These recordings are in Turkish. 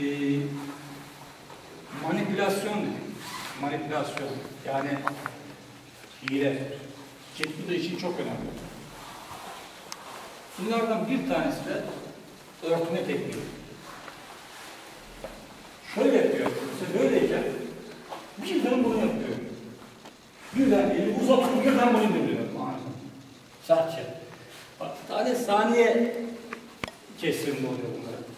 Eee manipülasyon dedik. Manipülasyon. Yani hile. Bu da için çok önemli. Bunlardan bir tanesi de örtme tekniği. Şöyle yapıyor. Mesela böyleyken birden bunu yapıyor. Birden eli uzatıp birden bunu indiriyor. Sertçe. Bak tane saniye kesiminde oluyor bunlar.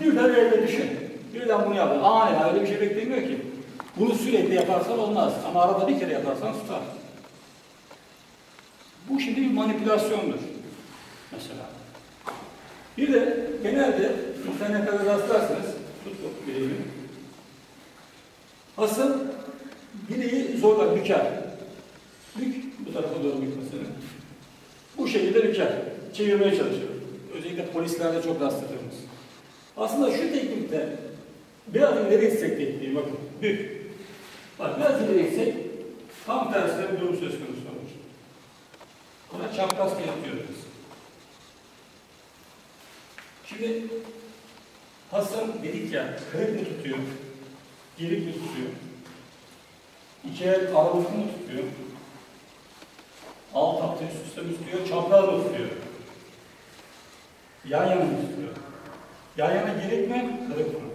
Birden elde düşün. Birden bunu yapıyor. Aa ya öyle bir şey beklemiyor ki. Bunu sürekli yaparsan olmaz. Ama arada bir kere yaparsan tutar. Bu şimdi bir manipülasyondur. Mesela. Bir de genelde internette de rastlarsınız. Tut tut bileğimi. Asıl bileği zorla büker. Bük bu tarafa doğru bükmesini. Bu şekilde büker. Çevirmeye çalışıyor. Özellikle polislerde çok rastladığımız. Aslında şu teknikte biraz ileri itsek tekniği bakın. Bük. Bak biraz ileri itsek tam tersine bir durum söz konusu olur. Buna çapraz kilit diyoruz. Şimdi Hasan dedik ya, kırık mı tutuyor, gelik mi tutuyor, iki el aralıklı mı tutuyor, alt alta üst üste mi tutuyor, çapraz mı tutuyor, yan yana mı tutuyor, yan yana gelik mi, kırık mı?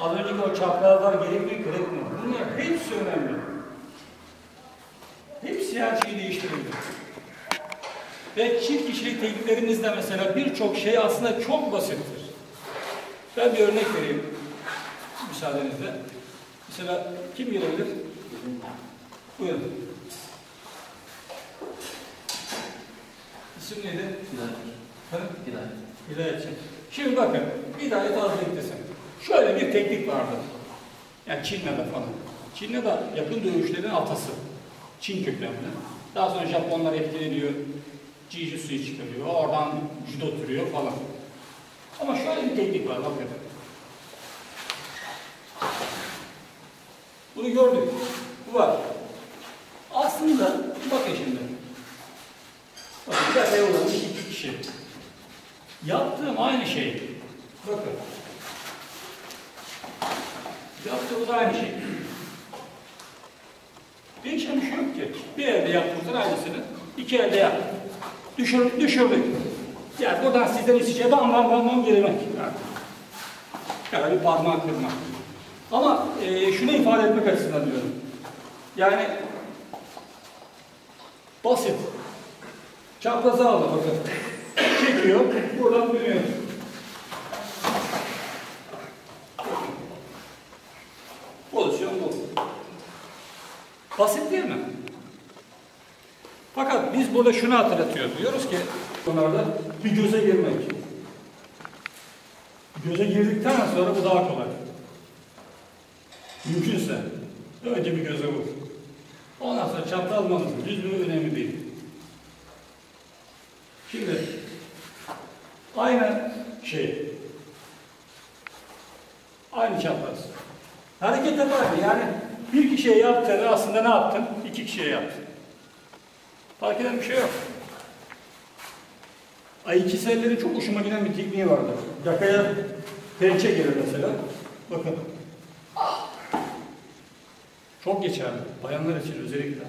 Az önceki o çaprazlar gelik mi, kırık mı? Bunlar hepsi önemli. Hepsi her şeyi değiştirebilir. Ve çift kişilik tekniklerimizde mesela birçok şey aslında çok basittir. Ben bir örnek vereyim müsaadenizle. Mesela kim gelebilir? Buyurun. İsim neydi? Efendim? Hidayetçi. Şimdi bakın, Hidayet Hazretlisi. Şöyle bir teknik vardı. Yani Çin'de falan. Çin'de de yakın dövüşlerin atası. Çin kökenli. Daha sonra Japonlar etkileniyor. Jiu-Jitsu'yu çıkarıyor. Oradan judo türüyor falan. Ama şöyle bir teknik var bakın. Bunu gördük. Bu var. Aslında bakın şimdi. Bakın bir araya olan iki kişi. Yaptığım aynı şey. Bakın. Yaptığımız aynı şey. Değişen bir şey yok ki. Bir elde yaptığımızın aynısını iki elde yap. Düşür, düşürdük. Yani buradan sizden isteyeceği bam bam bam bam gelemek. Yani. yani bir parmağı kırmak. Ama e, şunu ifade etmek açısından diyorum. Yani basit. Çapraza aldı bakın. Çekiyor, buradan dönüyor. Pozisyon bu. Basit değil mi? Fakat biz burada şunu hatırlatıyoruz. Diyoruz ki bunlarda bir göze girmek. Göze girdikten sonra bu daha kolay. Mümkünse önce bir göze vur. Ondan sonra çapraz almamız düzlüğü önemli değil. Şimdi aynı şey. Aynı çapraz. Hareket yaparken yani bir kişiye yaptığını aslında ne yaptın? İki kişiye yaptın. Fark eden bir şey yok. Ay ikisellerin çok hoşuma giden bir tekniği vardır. Yakaya pençe gelir mesela. Bakın. Çok geçerli. Bayanlar için özellikle.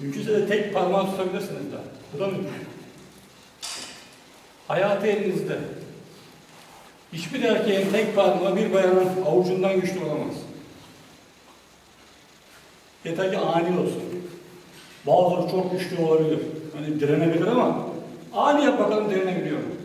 Mümkünse de tek parmağı tutabilirsiniz daha. Bu da mümkün. Hayatı elinizde. Hiçbir erkeğin tek parmağı bir bayanın avucundan güçlü olamaz. Yeter ki ani olsun. Bazıları çok güçlü olabilir. Hani direnebilir ama ani yap bakalım direnebiliyor mu?